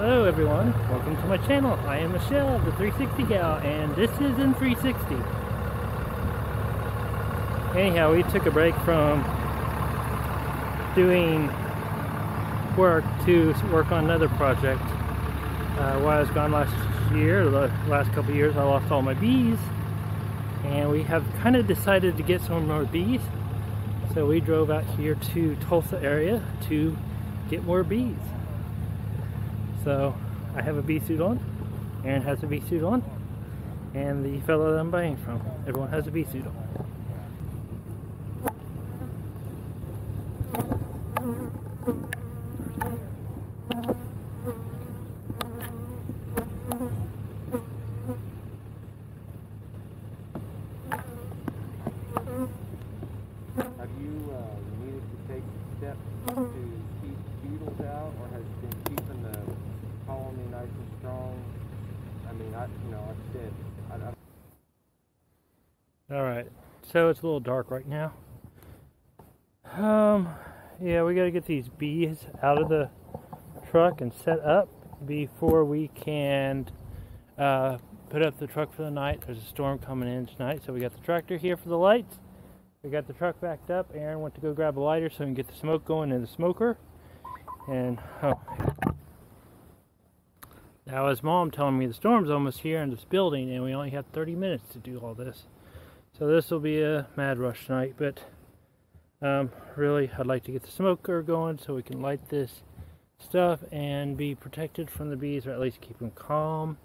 Hello everyone, welcome to my channel. I am Michelle, the 360 gal, and this is in 360. Anyhow, we took a break from doing work to work on another project. Uh, while I was gone last year, the last couple years, I lost all my bees, and we have kind of decided to get some more bees. So we drove out here to Tulsa area to get more bees. So I have a bee suit on, Aaron has a bee suit on, and the fellow that I'm buying from, everyone has a bee suit on. Have you uh, needed to take steps to keep beetles out, or has it been keeping the colony nice and strong? I mean, I, you know, like I said, I Alright, so it's a little dark right now. Um, yeah, we gotta get these bees out of the truck and set up before we can uh, put up the truck for the night. There's a storm coming in tonight, so we got the tractor here for the lights. We got the truck backed up. Aaron went to go grab a lighter so we can get the smoke going in the smoker. And, oh. Now, his mom telling me the storm's almost here in this building and we only have 30 minutes to do all this. So this will be a mad rush tonight, but um, really I'd like to get the smoker going so we can light this stuff and be protected from the bees or at least keep them calm.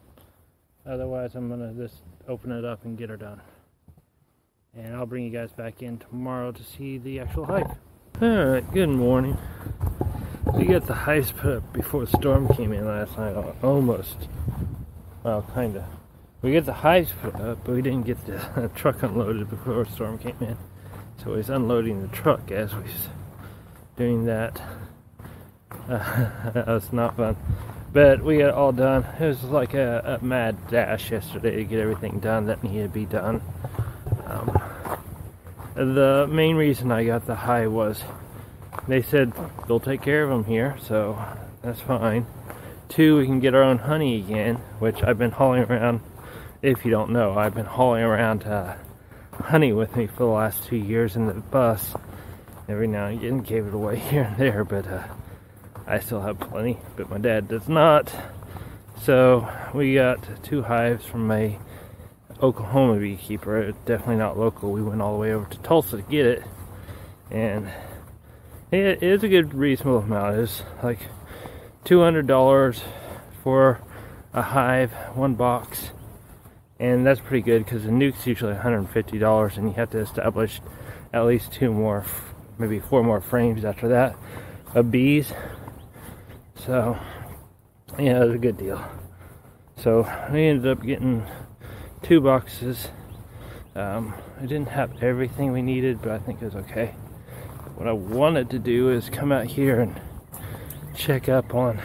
Otherwise I'm going to just open it up and get her done and I'll bring you guys back in tomorrow to see the actual hive. Alright, good morning. We got the hives put up before the storm came in last night, almost. Well, kinda. We got the hives put up, but we didn't get the truck unloaded before the storm came in. So was unloading the truck as we was doing that. Uh, that was not fun. But we got all done. It was like a, a mad dash yesterday to get everything done that needed to be done. Um, the main reason I got the high was they said they'll take care of them here, so that's fine. Two, we can get our own honey again, which I've been hauling around. If you don't know, I've been hauling around uh, honey with me for the last two years in the bus. Every now and again, gave it away here and there, but uh, I still have plenty. But my dad does not. So we got two hives from a Oklahoma beekeeper. Definitely not local. We went all the way over to Tulsa to get it, and it is a good reasonable amount. It's like two hundred dollars for a hive, one box, and that's pretty good because the nuke's usually one hundred and fifty dollars, and you have to establish at least two more, maybe four more frames after that of bees. So, yeah, it was a good deal. So I ended up getting two boxes. Um, I didn't have everything we needed, but I think it was okay. What I wanted to do is come out here and check up on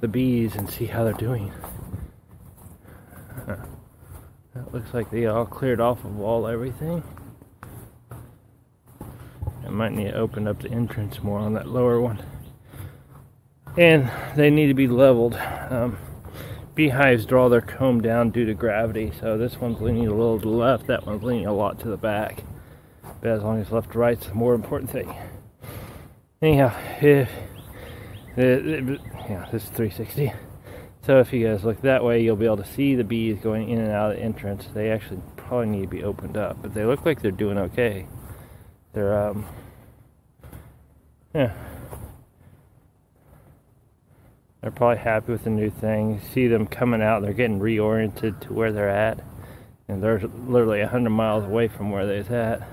the bees and see how they're doing. Uh, that looks like they all cleared off of all everything. I might need to open up the entrance more on that lower one. And they need to be leveled. Um, beehives draw their comb down due to gravity. So this one's leaning a little to the left, that one's leaning a lot to the back. But as long as left to right's the more important thing. Anyhow, if, it, it, yeah, this is 360. So if you guys look that way, you'll be able to see the bees going in and out of the entrance. They actually probably need to be opened up, but they look like they're doing okay. They're, um, yeah, they're probably happy with the new thing. You see them coming out, they're getting reoriented to where they're at. And they're literally 100 miles away from where they're at.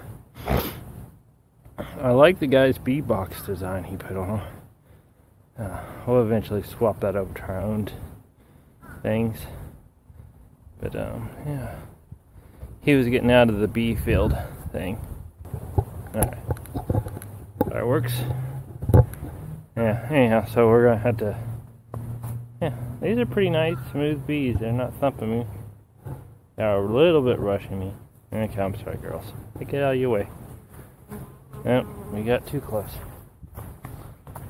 I like the guy's bee box design he put on. Uh, we'll eventually swap that over to our own things. But, um, yeah. He was getting out of the bee field thing. Alright. that works. Yeah, anyhow, so we're gonna have to yeah, these are pretty nice, smooth bees. They're not thumping me. They're a little bit rushing me. Okay, I'm sorry, girls. Get out of your way. Yep, we got too close.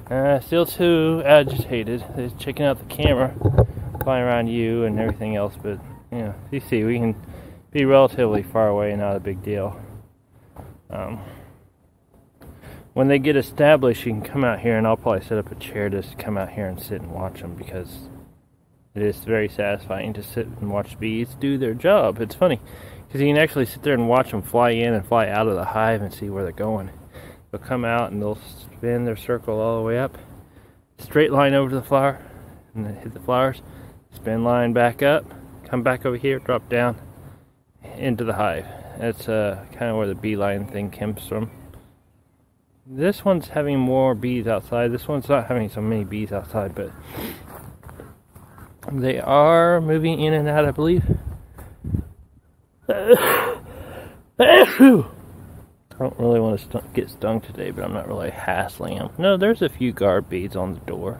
Uh, still too agitated. They're checking out the camera, flying around you and everything else. But you know, you see, we can be relatively far away, and not a big deal. Um, when they get established, you can come out here, and I'll probably set up a chair just to come out here and sit and watch them because it is very satisfying to sit and watch bees do their job. It's funny because you can actually sit there and watch them fly in and fly out of the hive and see where they're going. They'll come out and they'll spin their circle all the way up, straight line over to the flower, and then hit the flowers, spin line back up, come back over here, drop down into the hive. That's uh, kind of where the beeline thing comes from. This one's having more bees outside. This one's not having so many bees outside, but they are moving in and out, I believe. I don't really want to st get stung today, but I'm not really hassling them. No, there's a few guard bees on the door.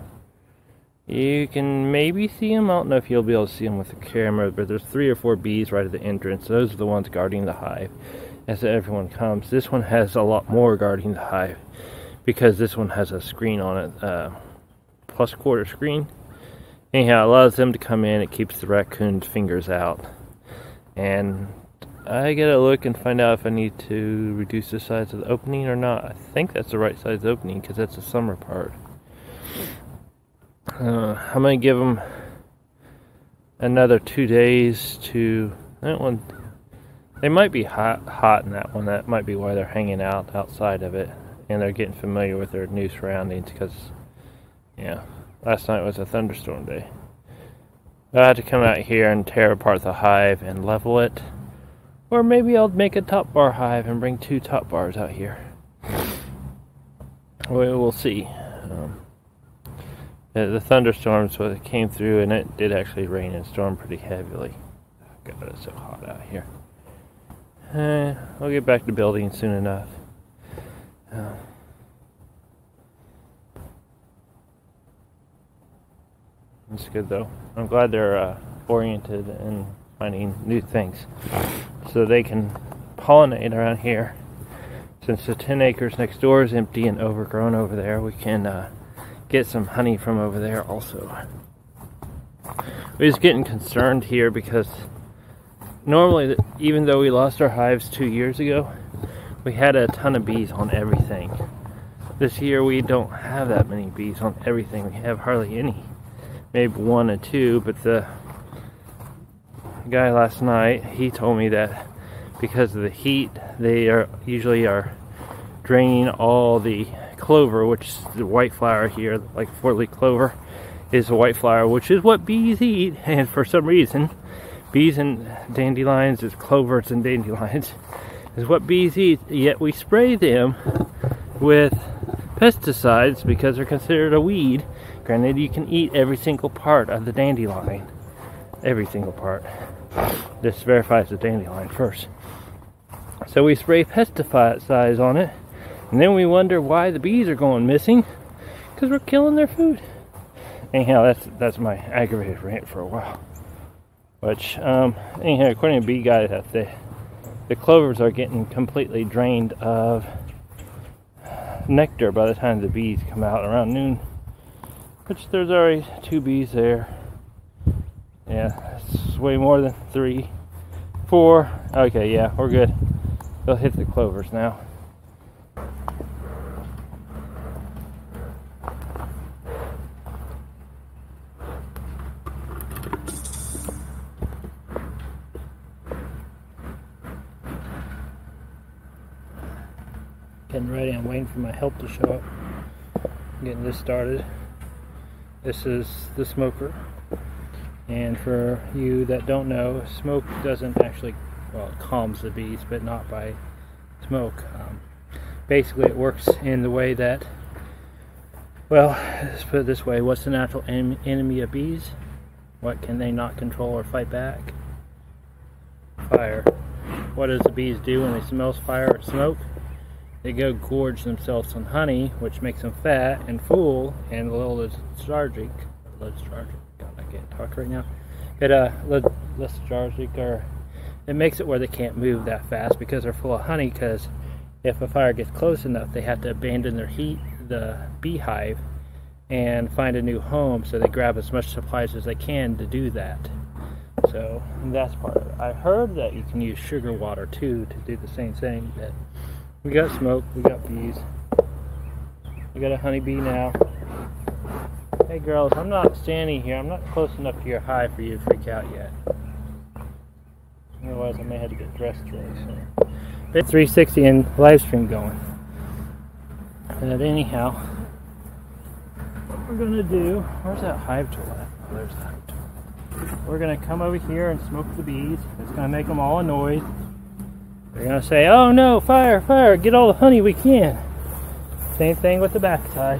You can maybe see them. I don't know if you'll be able to see them with the camera, but there's three or four bees right at the entrance. Those are the ones guarding the hive as everyone comes. This one has a lot more guarding the hive because this one has a screen on it, uh, plus quarter screen. Anyhow, it allows them to come in. It keeps the raccoon's fingers out. And I gotta look and find out if I need to reduce the size of the opening or not. I think that's the right size opening because that's the summer part. Uh, I'm gonna give them another two days to that one. They might be hot, hot in that one. That might be why they're hanging out outside of it, and they're getting familiar with their new surroundings. Because, yeah, last night was a thunderstorm day. I had to come out here and tear apart the hive and level it or maybe I'll make a top bar hive and bring two top bars out here. We will see. Um, the thunderstorms so it came through and it did actually rain and storm pretty heavily. God, it's so hot out here. Uh, I'll get back to building soon enough. Uh, it's good though. I'm glad they're uh, oriented and finding new things so they can pollinate around here. Since the 10 acres next door is empty and overgrown over there, we can uh, get some honey from over there also. We're just getting concerned here because normally, even though we lost our hives two years ago, we had a ton of bees on everything. This year we don't have that many bees on everything. We have hardly any. Maybe one or two, but the guy last night, he told me that because of the heat, they are usually are draining all the clover, which is the white flower here, like four-leaf clover, is a white flower, which is what bees eat. And for some reason, bees and dandelions is clovers and dandelions is what bees eat. Yet we spray them with pesticides because they're considered a weed. Granted, you can eat every single part of the dandelion, every single part. This verifies the dandelion first. So we spray pesticides on it, and then we wonder why the bees are going missing, because we're killing their food. Anyhow, that's that's my aggravated rant for a while. Which, um, anyhow, according to Bee Guy, that the the clovers are getting completely drained of nectar by the time the bees come out around noon. Which there's already two bees there. Yeah, it's way more than three, four. Okay, yeah, we're good. They'll hit the clovers now. Ready, I'm waiting for my help to show up. Getting this started. This is the smoker. And for you that don't know, smoke doesn't actually, well, it calms the bees, but not by smoke. Um, basically, it works in the way that, well, let's put it this way what's the natural en enemy of bees? What can they not control or fight back? Fire. What does the bees do when they smell fire or smoke? They go gorge themselves on honey, which makes them fat and full and a little lethargic. Lethargic I can't talk right now. But uh, lethargic or it makes it where they can't move that fast because they're full of honey. Because if a fire gets close enough, they have to abandon their heat, the beehive, and find a new home. So they grab as much supplies as they can to do that. So that's part of it. I heard that you can use sugar water too to do the same thing. But we got smoke, we got bees, we got a honeybee now. Hey girls, I'm not standing here. I'm not close enough to your hive for you to freak out yet. Otherwise, I may have to get dressed really soon. It's 360 and live stream going. But anyhow, what we're gonna do? Where's that hive tool at? Oh, there's that we're gonna come over here and smoke the bees. It's gonna make them all annoyed. They're gonna say, oh no, fire, fire, get all the honey we can. Same thing with the backside.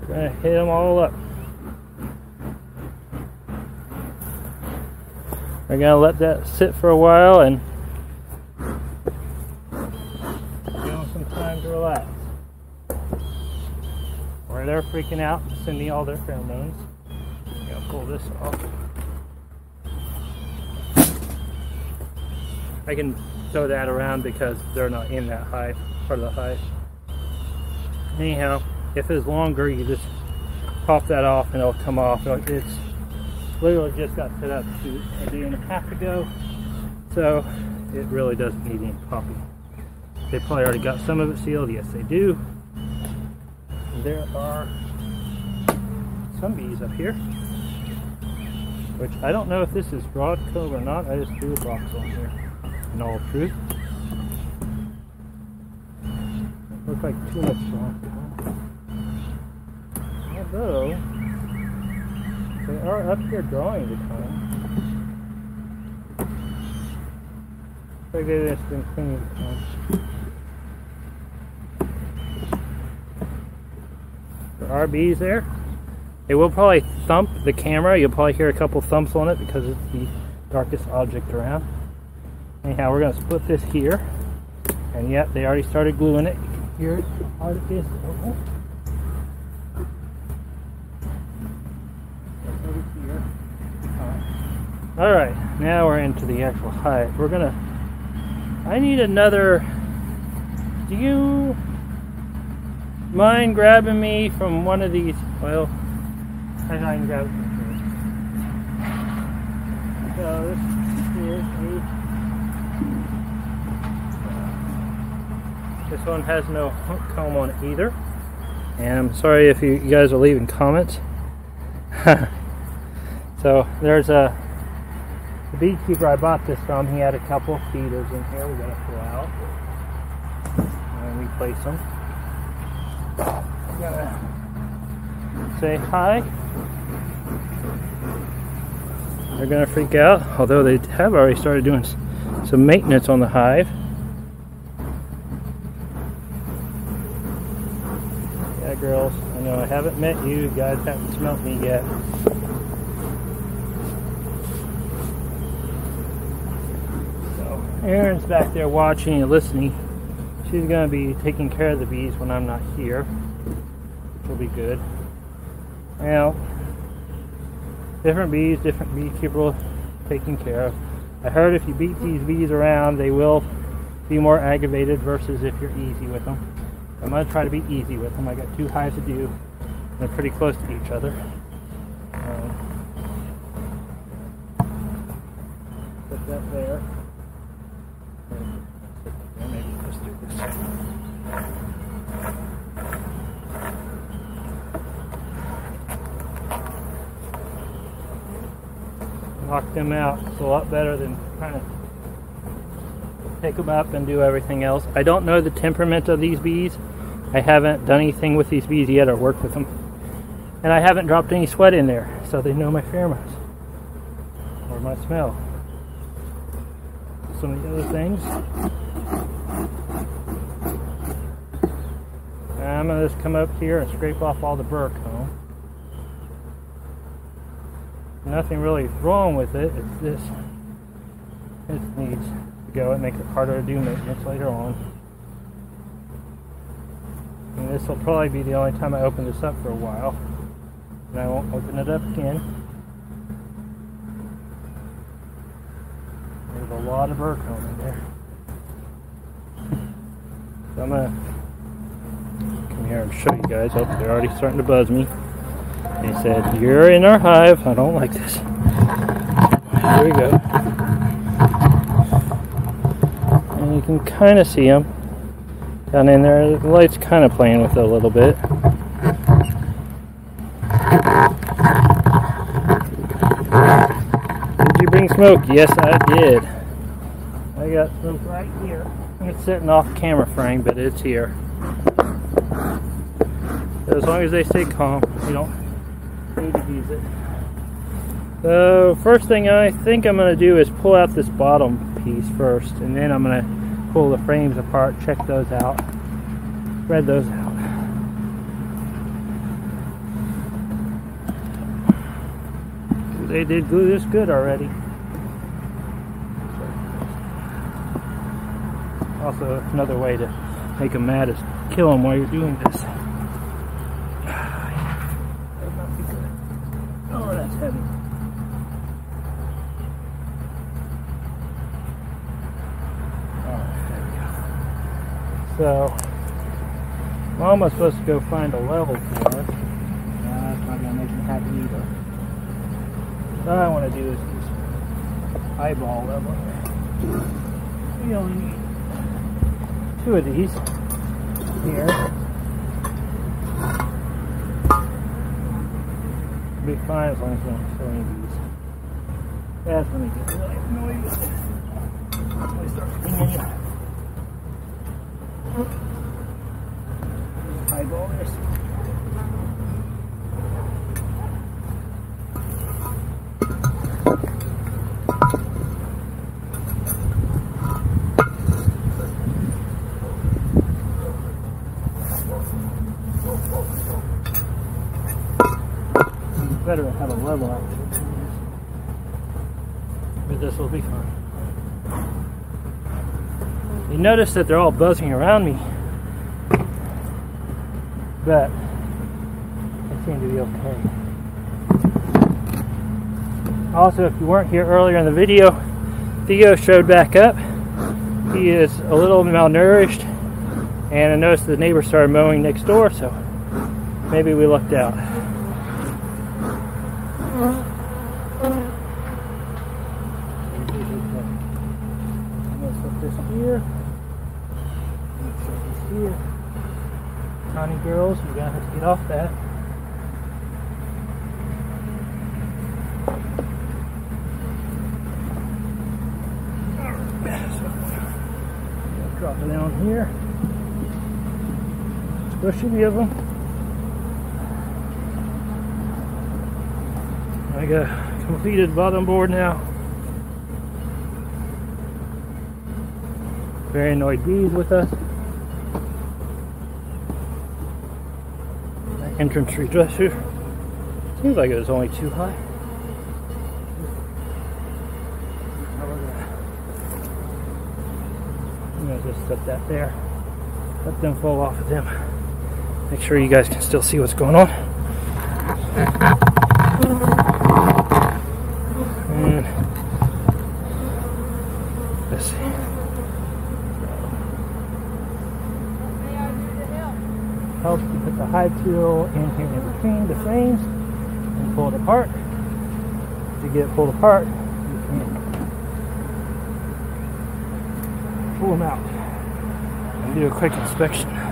We're gonna hit them all up. We're gonna let that sit for a while and give them some time to relax. Or they're freaking out, sending all their pheromones I'm Gonna pull this off. I can throw that around because they're not in that hive, part of the hive. Anyhow, if it's longer, you just pop that off and it'll come off. It's literally just got set up a day and a half ago, so it really doesn't need any popping. They probably already got some of it sealed. Yes, they do. There are some bees up here. Which I don't know if this is brood comb or not. I just threw a box on here. All truth. Looks like too much brood Although they are up here drawing the comb. Like they just been cleaning the comb. There are bees there. It will probably thump the camera. You'll probably hear a couple thumps on it because it's the darkest object around. Anyhow, we're going to split this here. And yet, they already started gluing it. Here, it is. Alright, now we're into the actual height. We're gonna... I need another... Do you mind grabbing me from one of these... Well, I can grab it. So this one has no comb on it either. And I'm sorry if you guys are leaving comments. so there's a the beekeeper I bought this from. He had a couple feeders in here. We gotta pull out and replace them. Gotta say hi. They're gonna freak out, although they have already started doing some maintenance on the hive. Know I haven't met you, guys haven't smelt me yet. So, Erin's back there watching and listening. She's gonna be taking care of the bees when I'm not here, which will be good. Now, different bees, different beekeeper taking care of. I heard if you beat these bees around, they will be more aggravated versus if you're easy with them. I'm going to try to be easy with them. I got two hives to do. They're pretty close to each other. Um, put that there. Maybe just do this. knock them out. It's a lot better than trying to pick them up and do everything else. I don't know the temperament of these bees. I haven't done anything with these bees yet or worked with them. And I haven't dropped any sweat in there, so they know my pheromones or my smell. Some of the other things. I'm going to just come up here and scrape off all the burr comb nothing really wrong with it. It's this. It needs go. It makes it harder to do maintenance later on. And this will probably be the only time I open this up for a while. And I won't open it up again. There's a lot of burr comb in there. so I'm gonna come come here and show you guys. Oh, they're already starting to buzz me. They said, You're in our hive. I don't like this. Here we go. You can kind of see them down in there. The light's kind of playing with it a little bit. Did you bring smoke? Yes, I did. I got smoke right here. It's sitting off camera frame, but it's here. As long as they stay calm, we don't need to use it. So first thing I think I'm going to do is pull out this bottom piece first, and then I'm going to pull the frames apart, check those out, spread those out. They did good, this good already. Also, another way to make them mad is kill them while you're doing this. That would not be good. Oh, that's heavy. Alright, there we go. So, Mom was supposed to go find a level for us. That's not gonna make me happy either. What I want to do is just eyeball level. We only need two of these here. Be fine as long as we don't kill any bees. That's when it gets really annoying. When they start. Eyeball this. Better have a level out there. But this will be fine. You notice that they're all buzzing around me. But they seem to be okay. Also, if you weren't here earlier in the video, Theo showed back up. He is a little malnourished, and I noticed the neighbor started mowing next door, so maybe we lucked out. I'm gonna put this here. Make sure it's here. Tiny girls, you're gonna have to get off that. So, drop it down here. Squishy of them. I got completed bottom board now. Annoyed bees with us. That entrance reducer seems like it was only too high. I'm gonna just set that there. Let them fall off of them. Make sure you guys can still see what's going on. And let's see. helps to put the hive tool in here in between the frames and pull it apart. To get it pulled apart, you can pull them out and do a quick inspection.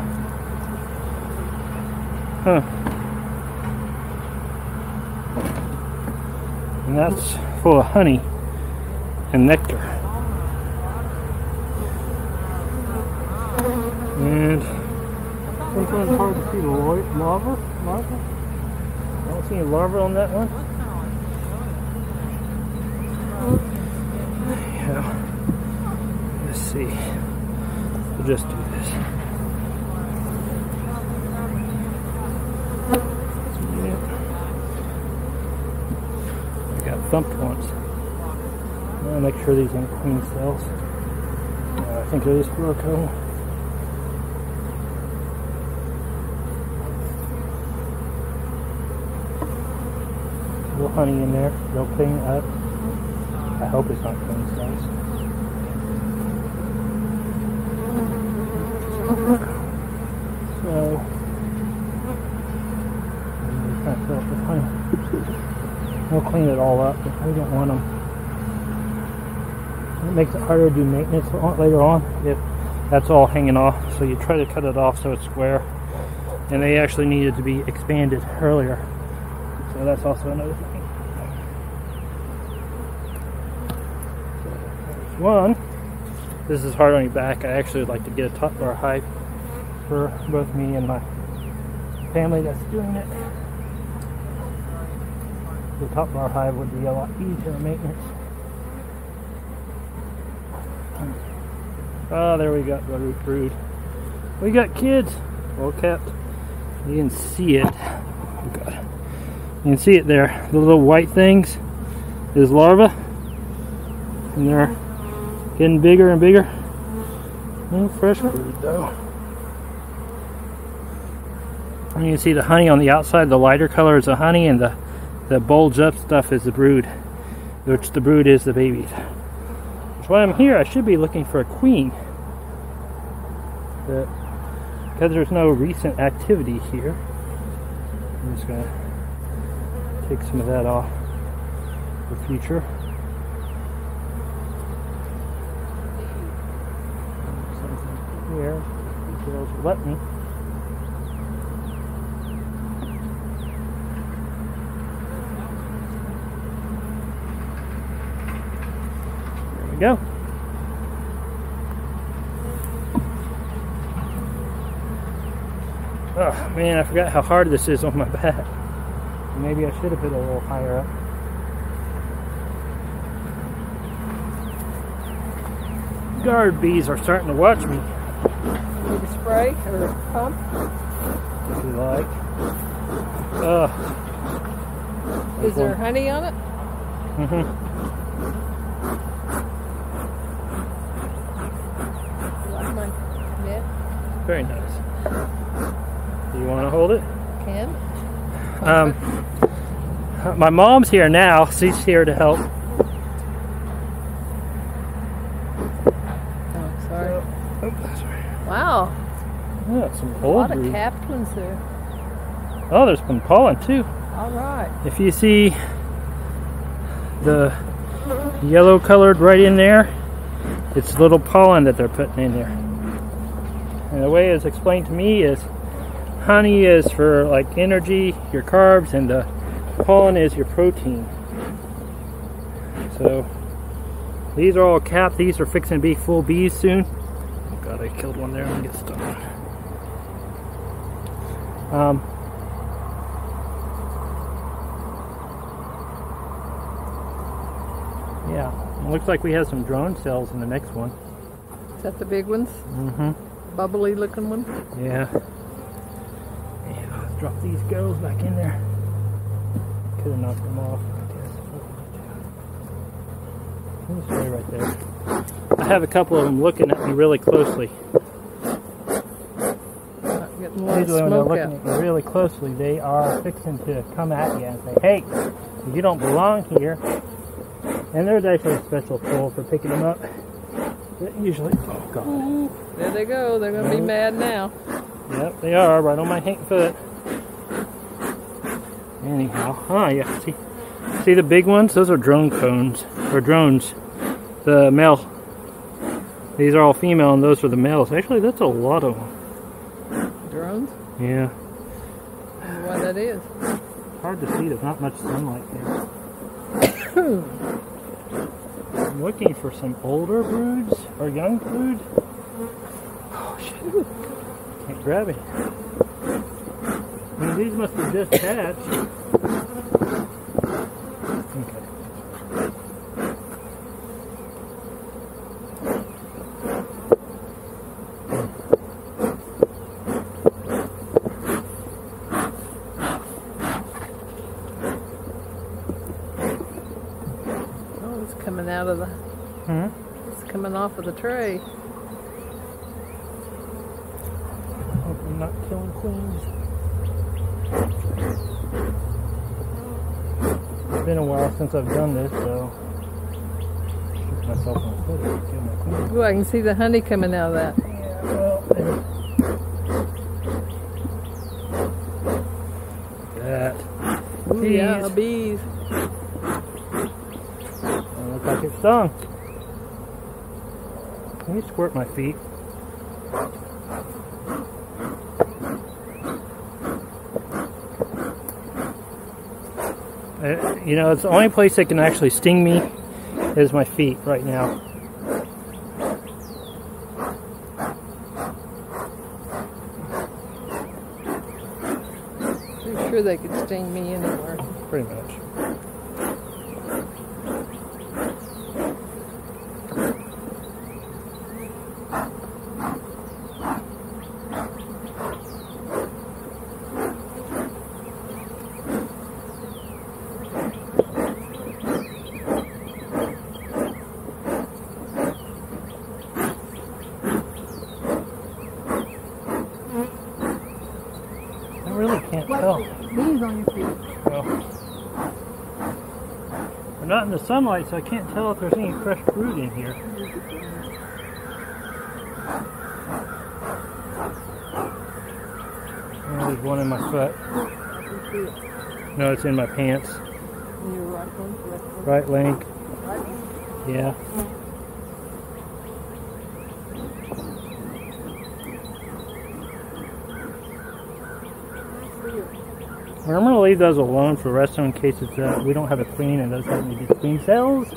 Huh. And that's full of honey and nectar. And Sometimes hard to see the. Larva. I don't see any larva on that one. Yeah. Let's see. We'll just do this. Thumped once. I'll make sure these aren't queen cells. Uh, I think it is fluorocomb. little honey in there. They'll clean up. I hope it's not clean cells. So, kind of fill it with honey. We'll clean it all up, we don't want them. It makes it harder to do maintenance later on if that's all hanging off. So you try to cut it off so it's square. And they actually needed to be expanded earlier. So that's also another thing. One. This is hard on your back. I actually would like to get a top bar hive for both me and my family that's doing it. The top bar hive would be a lot easier maintenance. Oh, there we got the root brood. We got kids. Well kept. You can see it. Oh God. You can see it there. The little white things is larva. And they're getting bigger and bigger. No fresh brood though. And you can see the honey on the outside, the lighter color is the honey, and the, the bulge up stuff is the brood, which the brood is the babies. That's why I'm here. I should be looking for a queen. But because there's no recent activity here, I'm just gonna take some of that off for future. Something here, let me. We go. Oh man, I forgot how hard this is on my back. Maybe I should have put it a little higher up. Guard bees are starting to watch me, Need a spray or a pump? if you like. Ugh. Is there honey on it? hmm Like my net Very nice. You want to hold it? can? Um, my mom's here now. She's here to help. Oh, sorry. Oh, sorry. Wow, Yeah, some a lot of breed. capped ones there. Oh, there's been pollen too. All right. If you see the yellow colored right in there, it's little pollen that they're putting in there. And the way it's explained to me is honey is for like energy, your carbs, and the pollen is your protein. So these are all capped. These are fixing to be full bees soon. Oh god, I killed one there and get stuck. Um, Yeah, it looks like we have some drone cells in the next one. Is that the big ones? Mm-hmm. Bubbly looking one? Yeah. Yeah, drop these girls back in there. Could have knocked them off. Let's stay right there. I have a couple of them looking at me really closely. Not getting a lot of Usually when they're looking at you really closely, they are fixing to come at you and say, hey, you don't belong here. And there's actually a special tool for picking them up. Usually, oh god. Ooh, there they go. They're going to be mad now. Yep, they are right on my hand foot. Anyhow, ah, yeah. See, see the big ones? Those are drone cones or drones. The male. These are all female, and those are the males. Actually, that's a lot of them. Drones? Yeah, why that is. hard to see. There's not much sunlight here. I'm looking for some older broods or young brood. Oh shit! Can't grab it. I mean, these must have just hatched. Okay. Oh, it's coming out of the, Hmm? it's coming off of the tray. Hope I'm not killing queens. It's been a while since I've done this, so shoot myself in the foot if I kill my queen. Ooh, I can see the honey coming out of that. Yeah, well. That. Ooh, yeah, Bees. bees. Oh, looks like it stung. Let me squirt my feet. Uh, you know, it's the only place that can actually sting me is my feet right now. I'm sure they could sting me anywhere. Pretty much. I really can't tell. Bees on your feet. Well, we're not in the sunlight, so I can't tell if there's any fresh fruit in here. Oh, there's one in my foot. No, it's in my pants. Right leg. Right I'm gonna leave those alone for the rest of them in case it's uh, we don't have a queen and those have to be queen cells.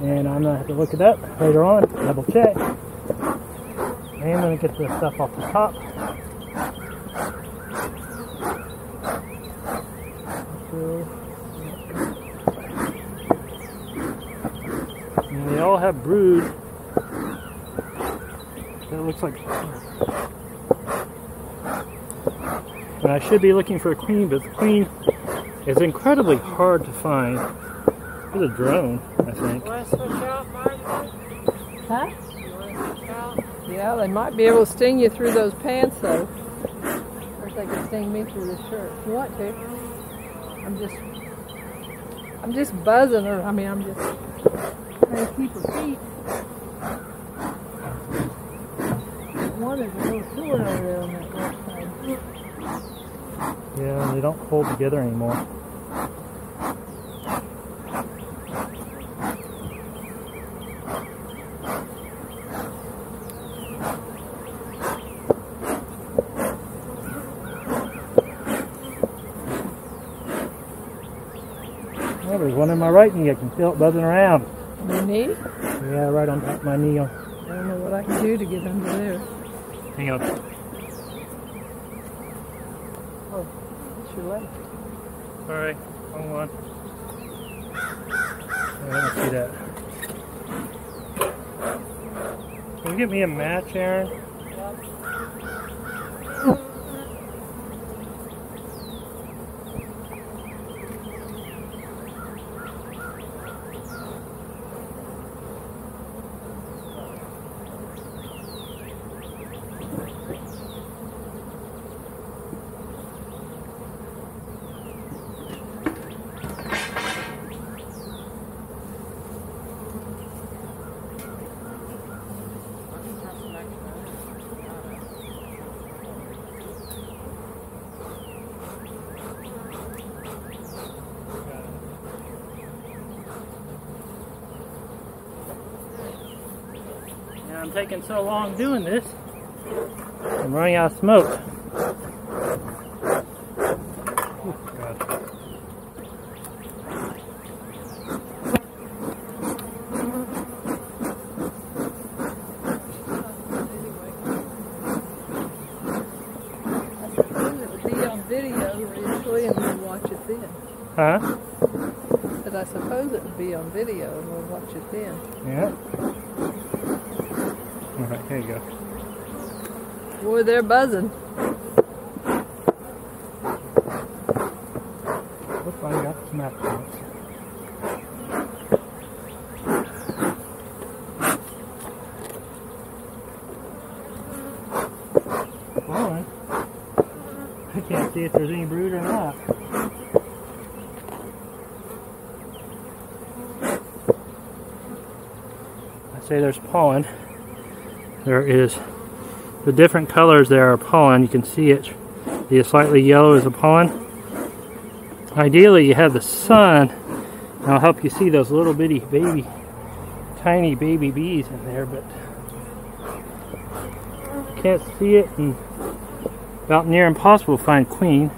And I'm gonna have to look it up later on, double check. I am gonna get the stuff off the top. And they all have brood. That looks like. And I should be looking for a queen, but the queen is incredibly hard to find. There's a drone, I think. Want to switch out, Margaret? Huh? You want to switch out? Yeah, they might be able to sting you through those pants, though. Or they could sting me through this shirt. You want to? I'm just, I'm just buzzing her. I mean, I'm just trying to keep her feet. One is a little short over there on that left side. Yeah, they don't hold together anymore. Oh, there's one in my right knee. I can feel it buzzing around. Your knee? Yeah, right on top of my knee. I don't know what I can do to get under there. Hang on. It's your leg. Sorry, wrong one. I don't see that. Can you get me a match, Aaron? Taking so long doing this. I'm running out of smoke. God. I suppose it would be on video eventually and we'll watch it then. Huh? But I suppose it would be on video and we'll watch it then. Yeah. All right, here you go. Boy, they're buzzing. Looks like I got some apples. Well, I can't see if there's any brood or not. I say there's pollen. There is the different colors there are pollen. You can see it. The slightly yellow is a pollen. ideally you have the sun. and I'll help you see those little bitty baby, tiny baby bees in there, but can't see it and about near impossible to find queen.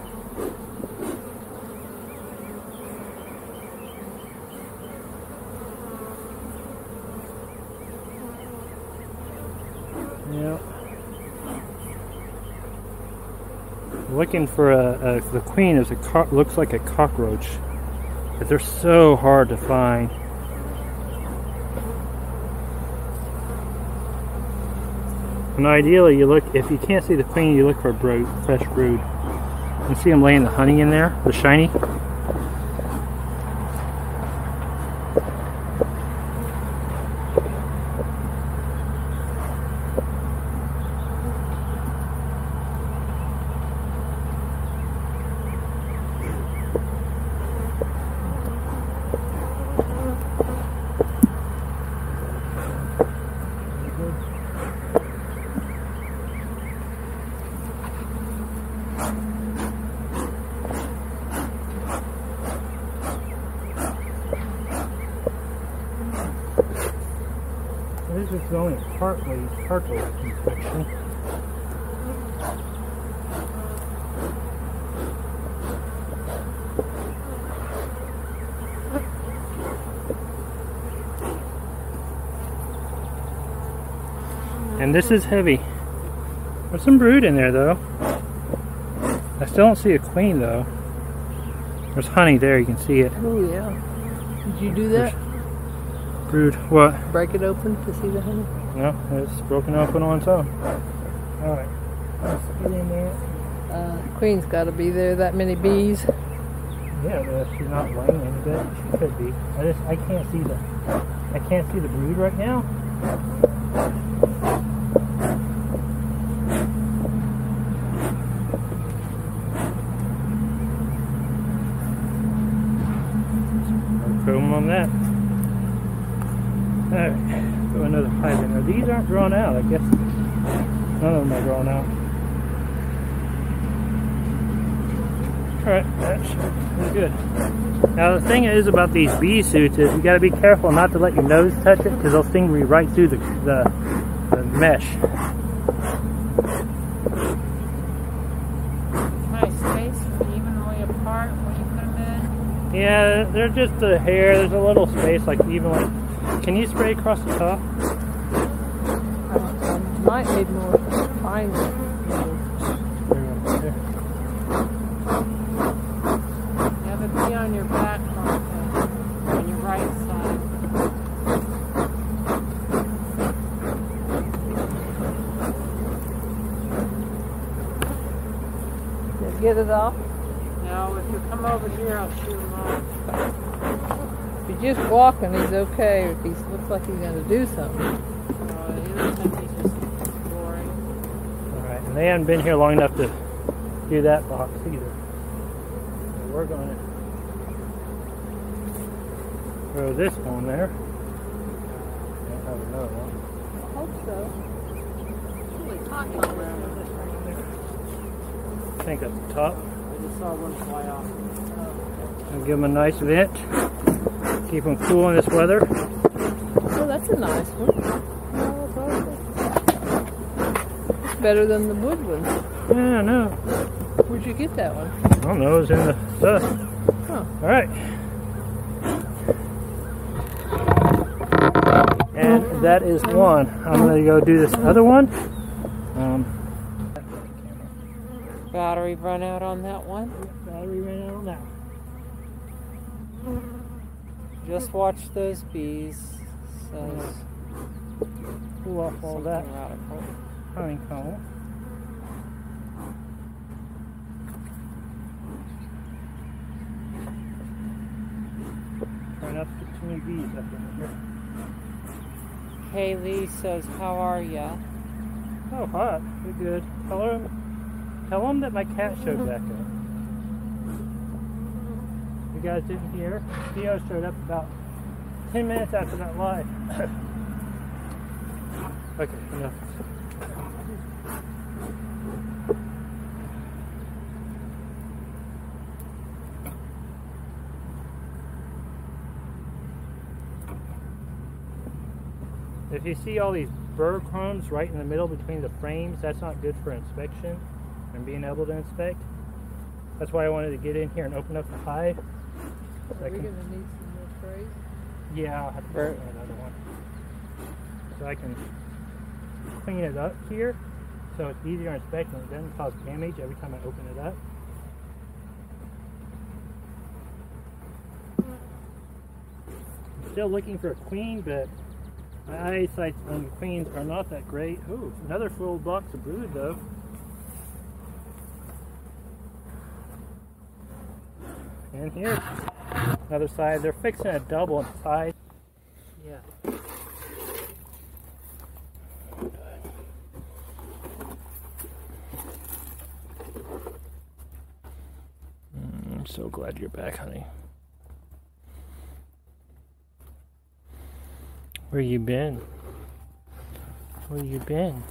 Yeah. Looking for a, a the queen is a looks like a cockroach, but they're so hard to find. And ideally, you look if you can't see the queen, you look for a brood, fresh brood. You see them laying the honey in there, the shiny. This is only partly partly infection. And this is heavy. There's some brood in there though. I still don't see a queen though. There's honey there, you can see it. Oh yeah. Did you do that? Brood. What? Break it open to see the honey? No, it's broken open on its own. Alright. Let's get in there. Uh, queen's got to be there. That many bees. Yeah, but if she's not laying any bit, she could be. I just I can't see the I can't see the brood right now. No chrome on that. Alright, throw another pipe in there. These aren't drawn out, I guess. None of them are drawn out. Alright, that's good. Now the thing is about these bee suits is you gotta be careful not to let your nose touch it because they'll sting you right through the, the, the mesh. Nice space, evenly apart when you put them in. Yeah, they're just a hair. There's a little space like even like. Can you spray across the top? Might need more fine. you Have it be on your back, on your right side. Did Get it off. Now, if you come over here, I'll shoot him off. If he's just walking, he's okay. If he looks like he's going to do something. Uh, he looks like he's just exploring. Alright, and they haven't been here long enough to do that box either. So we're gonna throw this one there. Don't have another one. I hope so. Really hot around. I think at the top. I just saw one fly off. And give them a nice vent. Keep them cool in this weather. Oh, that's a nice one. It's better than the wood one. Yeah, I know. Where'd you get that one? I don't know, it's in the stuff. Huh. Alright. And that is one. I'm gonna go do this other one. Um, Battery run out on that one. battery ran out on that. Just watch those bees. Says Pull off all that radical. Honeycomb. Try not to get too many bees up in here. Haley says, "How are ya?" Oh, hot. You're good. Tell him, tell him that my cat showed back up. You guys didn't hear? Theo showed up about 10 minutes after that live. okay, enough. You see all these burr combs right in the middle between the frames, that's not good for inspection and being able to inspect. That's why I wanted to get in here and open up the hive. Are I we can- gonna need some more trays? Yeah, I'll have to Right. another one. So I can clean it up here so it's easier inspection. It doesn't cause damage every time I open it up. I'm still looking for a queen, but my eyesight on the queens are not that great. Ooh, another full box of brood though. And here, another side. They're fixing a double inside. Yeah. Mm, I'm so glad you're back, honey. Where you been? Where you been?